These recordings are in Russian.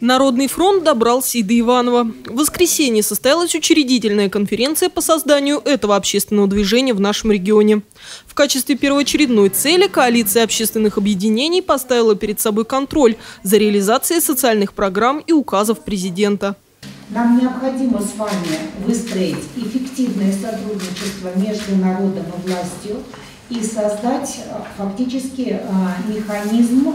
Народный фронт добрался и до Иванова. В воскресенье состоялась учредительная конференция по созданию этого общественного движения в нашем регионе. В качестве первоочередной цели коалиция общественных объединений поставила перед собой контроль за реализацией социальных программ и указов президента. Нам необходимо с вами выстроить эффективное сотрудничество между народом и властью и создать э, фактически э, механизм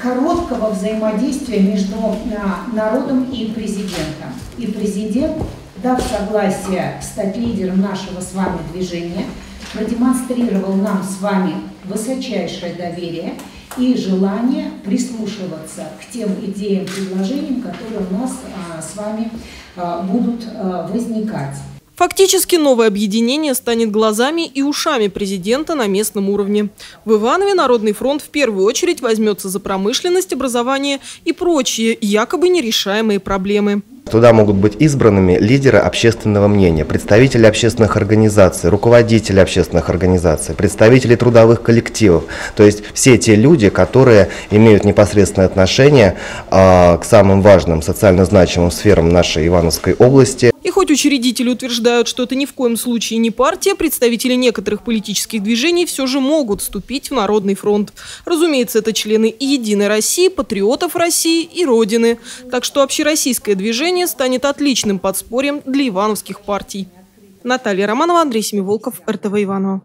короткого взаимодействия между э, народом и президентом. И президент, дав согласие стать лидером нашего с вами движения, продемонстрировал нам с вами высочайшее доверие и желание прислушиваться к тем идеям, предложениям, которые у нас а, с вами будут возникать. Фактически новое объединение станет глазами и ушами президента на местном уровне. В Иванове Народный фронт в первую очередь возьмется за промышленность, образование и прочие якобы нерешаемые проблемы. Туда могут быть избранными лидеры общественного мнения, представители общественных организаций, руководители общественных организаций, представители трудовых коллективов. То есть все те люди, которые имеют непосредственное отношение э, к самым важным социально значимым сферам нашей Ивановской области. И хоть учредители утверждают, что это ни в коем случае не партия, представители некоторых политических движений все же могут вступить в Народный фронт. Разумеется, это члены и Единой России, патриотов России и Родины. Так что общероссийское движение станет отличным подспорьем для ивановских партий. Наталья Романова, Андрей Семиволков, РТВ Иваново.